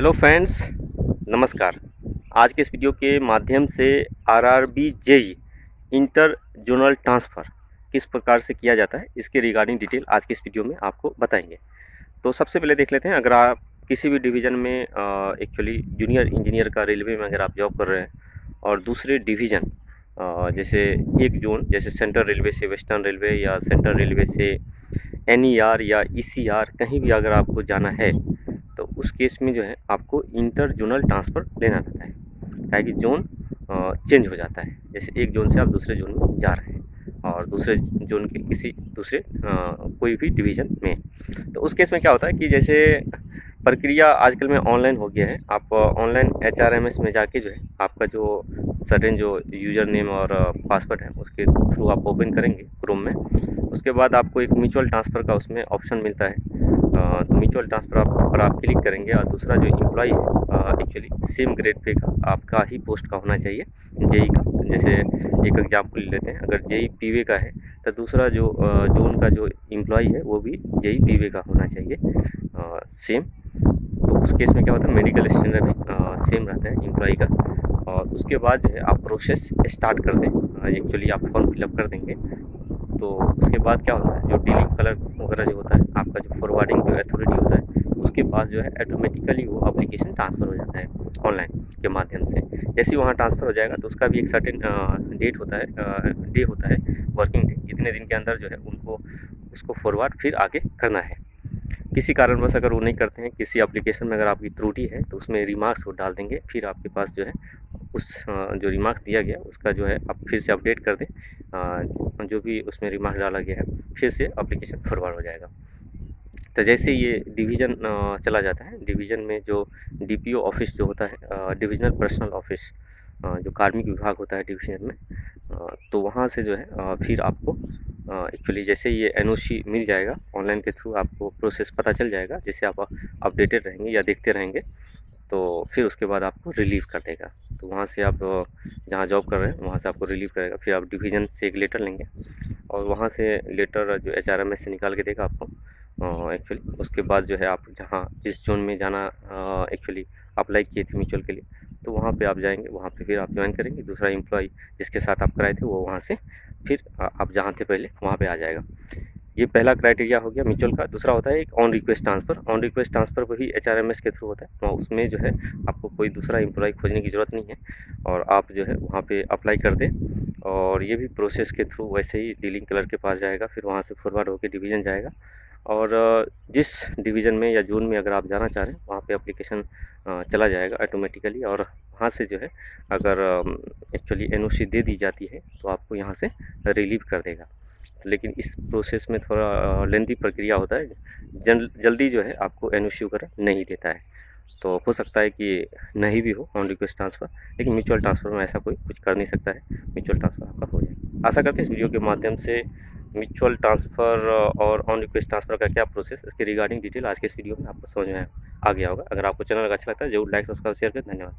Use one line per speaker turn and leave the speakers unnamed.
Hello friends नमस्कार। आज के इस वीडियो के माध्यम से RRB JE inter zonal transfer किस प्रकार से किया जाता है, इसके रिगार्डिंग डिटेल आज के इस वीडियो में आपको बताएँगे। तो सबसे पहले देख लेते हैं, अगर आप किसी भी डिवीज़न में एक्चुअली जूनियर इंजीनियर का रेलवे में अगर आप जॉब कर रहे हैं और दूसरे डिवीज़न जैसे एक जोन जैसे सेंट्रल रेलवे से वेस्टर्न रेलवे या सेंट्रल रेलवे से एन e या ई e कहीं भी अगर आपको जाना है तो उस केस में जो है आपको इंटर जोनल ट्रांसफ़र लेना रहता है, ताकि जोन चेंज हो जाता है। जैसे एक जोन से आप दूसरे जोन में जा रहे हैं और दूसरे जोन के किसी दूसरे कोई भी डिवीज़न में। तो उस केस में क्या होता है कि जैसे प्रक्रिया आजकल में ऑनलाइन हो गया है, आप online H R M S में जाके जो है आपका जो सर्टेन जो यूज़र नेम और पासवर्ड है, उसके थ्रू आप ओपन करेंगे क्रोम में। उसके बाद आपको एक म्यूचुअल ट्रांसफ़र का उसमें ऑप्शन मिलता है। तो म्यूचुअल ट्रांसफ़र आप पर आप क्लिक करेंगे और दूसरा जो एम्प्लॉय है एक्चुअली सेम ग्रेड पे का आपका ही पोस्ट का होना चाहिए जेई का। जैसे एक एग्ज़ाम्पल लेते हैं अगर जेई पीवे का है तो दूसरा जो जोन का जो एम्प्लॉय है वो भी जेई पीवे का होना चाहिए आ, सेम तो उस केस में क्या होता है मेडिकल स्टैंडर्ड भी सेम रहता है एम्प्लॉय का। और उसके बाद जो है आप प्रोसेस स्टार्ट कर दें एक्चुअली आप फॉर्म फिलअप कर देंगे। तो उसके बाद क्या होता है, जो डीलिंग कलर वगैरह जो होता है, आपका जो फॉरवर्डिंग जो अथॉरिटी होता है, उसके पास जो है ऑटोमेटिकली वो अप्लीकेशन ट्रांसफ़र हो जाता है ऑनलाइन के माध्यम से। जैसे वहाँ ट्रांसफ़र हो जाएगा तो उसका भी एक सर्टेन डेट होता है डे होता है वर्किंग डे इतने दिन के अंदर जो है उनको, उसको फॉरवर्ड फिर आगे करना है। किसी कारणवश अगर वो नहीं करते हैं, किसी एप्लीकेशन में अगर आपकी त्रुटि है तो उसमें रिमार्क्स वो डाल देंगे, फिर आपके पास जो है उस जो रिमार्क दिया गया, उसका जो है आप फिर से अपडेट कर दें। जो भी उसमें रिमार्क डाला गया है, फिर से अप्लीकेशन फॉरवर्ड हो जाएगा। तो जैसे ये डिवीज़न चला जाता है डिवीज़न में जो डीपीओ ऑफ़िस जो होता है डिविजनल पर्सनल ऑफ़िस जो कार्मिक विभाग होता है डिवीज़न में तो वहाँ से जो है फिर आपको एक्चुअली जैसे ये एनओसी मिल जाएगा ऑनलाइन के थ्रू आपको प्रोसेस पता चल जाएगा, जैसे आप अपडेटेड रहेंगे या देखते रहेंगे तो फिर उसके बाद आपको रिलीव कर देगा। तो वहाँ से आप जहाँ जॉब कर रहे हैं, वहाँ से आपको रिलीव करेगा। फिर आप डिवीज़न से एक लेटर लेंगे और वहाँ से लेटर जो एच आर एम एस से निकाल के देगा आपको एक्चुअली उसके बाद जो है आप जहाँ, जिस जोन में जाना एक्चुअली अप्लाई किए थे म्यूचुअल के लिए तो वहाँ पे आप जाएँगे, वहाँ पे फिर आप ज्वाइन करेंगे। दूसरा एम्प्लॉय जिसके साथ आप कराए थे, वो वहाँ से फिर आप जहाँ थे पहले, वहाँ पे आ जाएगा। ये पहला क्राइटेरिया हो गया म्यूचुअल का। दूसरा होता है एक on request transfer on request transfer भी एच आर एम एस के थ्रू होता है। तो उसमें जो है आपको कोई दूसरा एम्प्लॉय खोजने की ज़रूरत नहीं है और आप जो है वहाँ पे अप्लाई कर दें और ये भी प्रोसेस के थ्रू वैसे ही डीलिंग कलर के पास जाएगा, फिर वहाँ से फॉरवर्ड होकर डिवीज़न जाएगा। और जिस डिवीज़न में या जोन में अगर आप जाना चाह रहे हैं, वहाँ पे एप्लीकेशन चला जाएगा ऑटोमेटिकली और वहाँ से जो है अगर एक्चुअली एनओसी दे दी जाती है तो आपको यहाँ से रिलीव कर देगा। लेकिन इस प्रोसेस में थोड़ा लेंदी प्रक्रिया होता है। जल जल्दी जो है आपको एन वगैरह नहीं देता है। तो हो सकता है कि नहीं भी हो ऑन रिक्वेस्ट ट्रांसफ़र लेकिन म्यूचुअल ट्रांसफ़र में ऐसा कोई कुछ कर नहीं सकता है। म्यूचुअल ट्रांसफ़र आपका हो जाए आशा करते हैं इस वीडियो के माध्यम से म्यूचुअल ट्रांसफ़र और ऑन रिक्वेस्ट ट्रांसफ़र का क्या प्रोसेस इसके रिगार्डिंग डिटेल आज के इस वीडियो में आपको समझ में आ गया होगा अगर आपको चैनल अच्छा लगता है, ज़रूर लाइक सब्सक्राइब शेयर करें। धन्यवाद।